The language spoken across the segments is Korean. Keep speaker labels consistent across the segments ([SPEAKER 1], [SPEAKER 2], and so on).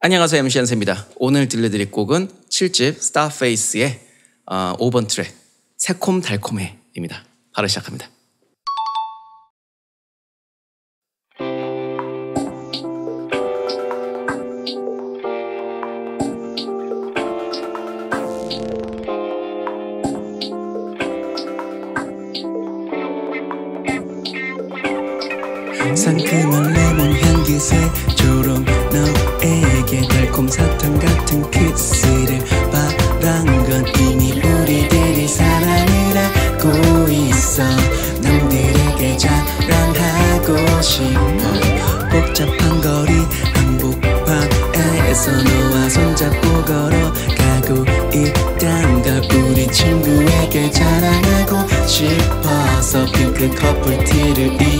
[SPEAKER 1] 안녕하세요 MC 연세입니다. 오늘 들려드릴 곡은 7집 스타페이스의 어, 5번 트랙 새콤달콤해입니다. 바로 시작합니다.
[SPEAKER 2] 상큼한 레몬 향기새 한복판에서 너와 손잡고 걸어가고 있단 걸 우리 친구에게 자랑하고 싶어서 핑크 커플티를 입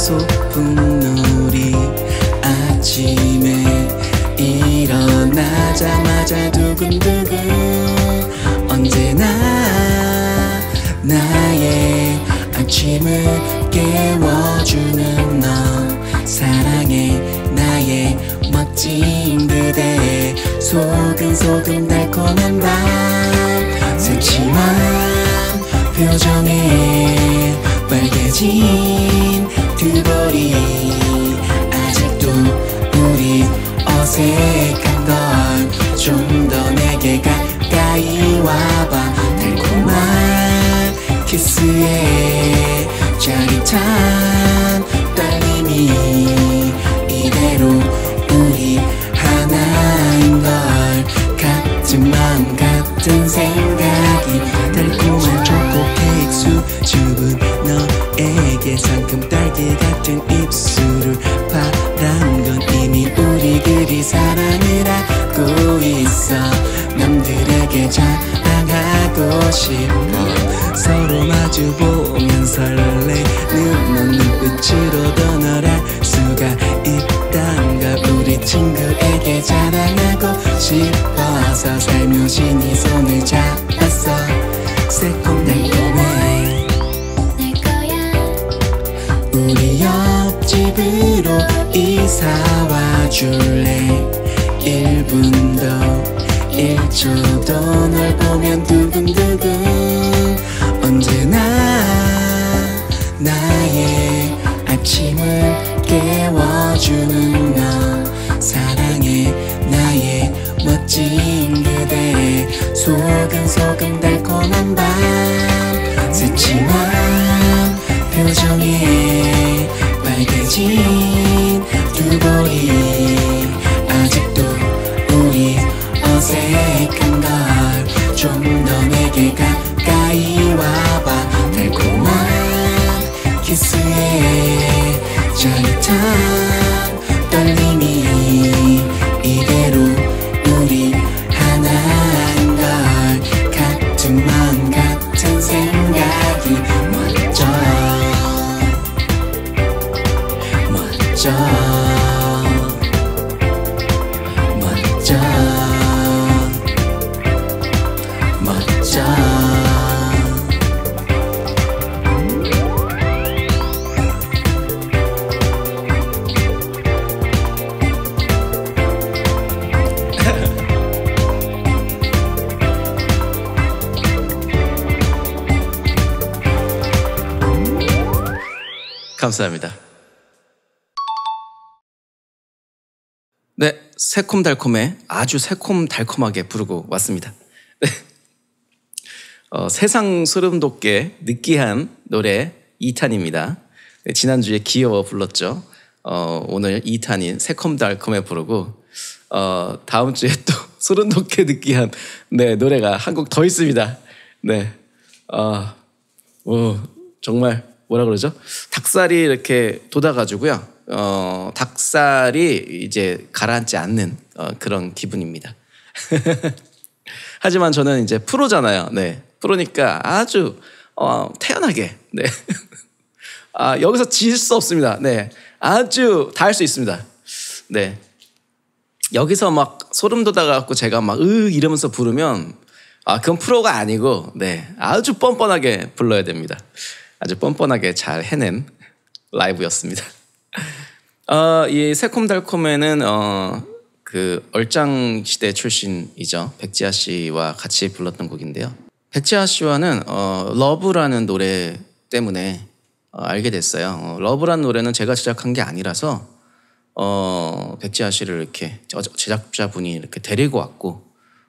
[SPEAKER 2] 소풍 놀이 아침에 일어나자마자 두근두근 언제나 나의 아침을 깨워주는 너 사랑해 나의 멋진 그대 소금소금 달콤한 밤 새침한 표정에 빨개진 두 볼이 아직도 우리 어색한 걸좀더 내게 가까이 와봐. 달콤한 키스에 짜릿한 떨림이 이대로 우리 하나인 걸 같은 마음 같은 생각 마주 보면 설레는 넌 눈빛으로도 널알 수가 있단 걸 우리 친구에게 자랑하고 싶어서 살며시 네 손을 잡았어. 새콤달콤해
[SPEAKER 3] 내 거야.
[SPEAKER 2] 우리 옆집으로 이사와 줄래? 1분도 1초도 널 보면 두근두근 언제나 나의 아침을 깨워주는 너. 사랑해 나의 멋진 그대. 소금소금 달콤한 밤. 새침한 표정에 빨개진 두 볼이 키
[SPEAKER 1] 감사합니다. 네, 새콤달콤해 아주 새콤달콤하게 부르고 왔습니다. 네. 어, 세상 소름 돋게 느끼한 노래 2탄입니다. 네, 지난주에 귀여워 불렀죠. 어, 오늘 2탄인 새콤달콤해 부르고 어, 다음 주에 또 소름 돋게 느끼한 네, 노래가 한 곡 더 있습니다. 네. 어, 오, 정말 뭐라 그러죠? 닭살이 이렇게 돋아가지고요. 어, 닭살이 이제 가라앉지 않는 어, 그런 기분입니다. 하지만 저는 이제 프로잖아요. 네. 프로니까 아주
[SPEAKER 2] 어, 태연하게 네. 아, 여기서 질 수 없습니다. 네. 아주 다 할 수 있습니다. 네. 여기서 막 소름 돋아갖고 제가 막, 으, 이러면서 부르면, 아, 그건 프로가 아니고, 네. 아주 뻔뻔하게 불러야 됩니다. 아주 뻔뻔하게 잘 해낸 라이브였습니다. 어, 이 새콤달콤에는, 어, 그, 얼짱 시대 출신이죠. 백지아 씨와 같이 불렀던 곡인데요. 백지아 씨와는, 어, Love라는 노래 때문에 어, 알게 됐어요. 어, Love란 노래는 제가 제작한 게 아니라서 어, 백지아 씨를 이렇게 제작자분이 이렇게 데리고 왔고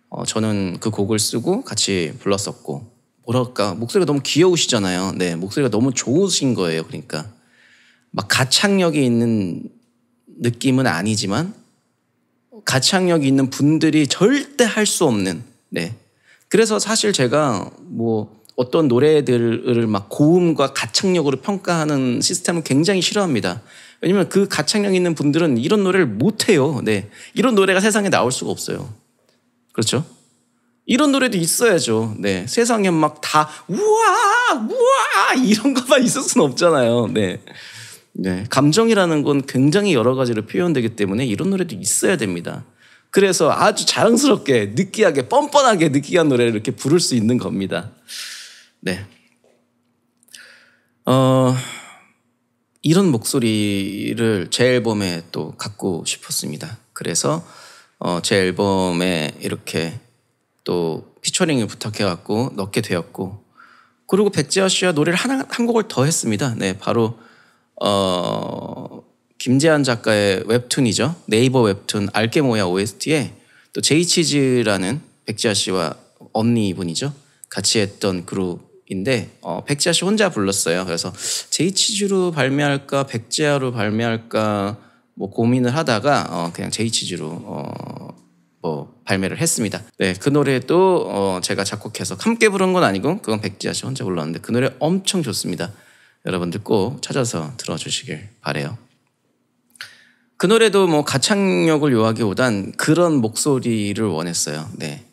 [SPEAKER 2] 어, 저는 그 곡을 쓰고 같이 불렀었고 뭐랄까 목소리가 너무 귀여우시잖아요. 네 목소리가 너무 좋으신 거예요. 그러니까 막 가창력이 있는 느낌은 아니지만 가창력이 있는 분들이 절대 할 수 없는 네 그래서 사실 제가 뭐 어떤 노래들을 막 고음과 가창력으로 평가하는 시스템을 굉장히 싫어합니다. 왜냐면 그 가창력 있는 분들은 이런 노래를 못 해요. 네. 이런 노래가 세상에 나올 수가 없어요. 그렇죠? 이런 노래도 있어야죠. 네. 세상에 막다 우와 우와 이런 것만 있을 수는 없잖아요. 네. 네. 감정이라는 건 굉장히 여러 가지로 표현되기 때문에 이런 노래도 있어야 됩니다. 그래서 아주 자랑스럽게 느끼하게 뻔뻔하게 느끼한 노래를 이렇게 부를 수 있는 겁니다. 네. 어, 이런 목소리를 제 앨범에 또 갖고 싶었습니다. 그래서 어, 제 앨범에 이렇게 또 피처링을 부탁해갖고 넣게 되었고, 그리고 백지아 씨와 노래를 하나, 한 곡을 더 했습니다. 네, 바로 어, 김재한 작가의 웹툰이죠. 네이버 웹툰 알게 뭐야 OST에 또 제이치즈라는 백지아 씨와 언니 분이죠. 같이 했던 그룹인데 어, 백지아 씨 혼자 불렀어요. 그래서 제이치즈로 발매할까 백지아로 발매할까 뭐 고민을 하다가 어, 그냥 제이치즈로 어, 뭐 발매를 했습니다. 네, 그 노래도 어, 제가 작곡해서 함께 부른 건 아니고 그건 백지아 씨 혼자 불렀는데 그 노래 엄청 좋습니다. 여러분들 꼭 찾아서 들어주시길 바래요. 그 노래도 뭐 가창력을 요하기보단 그런 목소리를 원했어요. 네.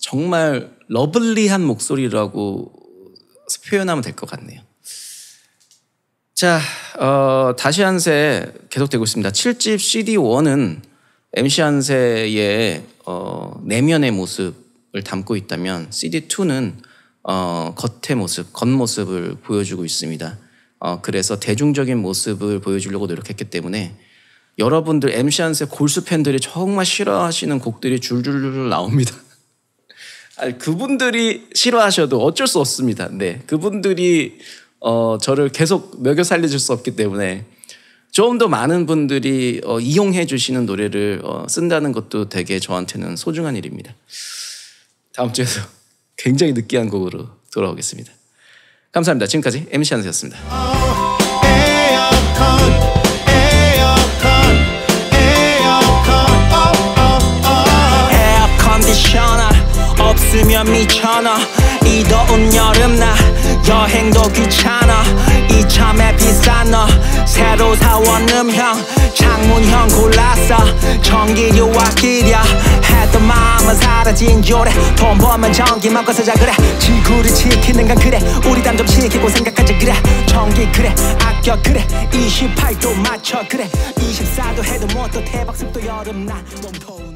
[SPEAKER 2] 정말 러블리한 목소리라고 표현하면 될 것 같네요. 자, 어, 다시 한세 계속되고 있습니다. 7집 CD1은 MC 한세의 어, 내면의 모습을 담고 있다면 CD2는 어, 겉의 모습, 겉모습을 보여주고 있습니다. 어, 그래서 대중적인 모습을 보여주려고 노력했기 때문에 여러분들 MC 한세 골수 팬들이 정말 싫어하시는 곡들이 줄줄줄 나옵니다. 아니, 그분들이 싫어하셔도 어쩔 수 없습니다. 네, 그분들이 어, 저를 계속 먹여 살려줄 수 없기 때문에 좀 더 많은 분들이 어, 이용해 주시는 노래를 어, 쓴다는 것도 되게 저한테는 소중한 일입니다. 다음 주에도 굉장히 느끼한 곡으로 돌아오겠습니다. 감사합니다. 지금까지 MC 한세였습니다.
[SPEAKER 3] 에어 컨디셔너 없으면 미쳐너 이 더운 여름날 여행도 귀찮아 새로 사온 음형 창문형 골랐어. 전기료 아끼려. 했던 마음은 사라진 요래. 돈 벌면 전기만 꺼서자 그래. 지구를 지키는 건 그래. 우리 단좀 지키고 생각하자 그래. 전기 그래. 아껴 그래. 28도 맞춰 그래. 24도 해도 뭐또 대박 습도 여름날. 너무 더워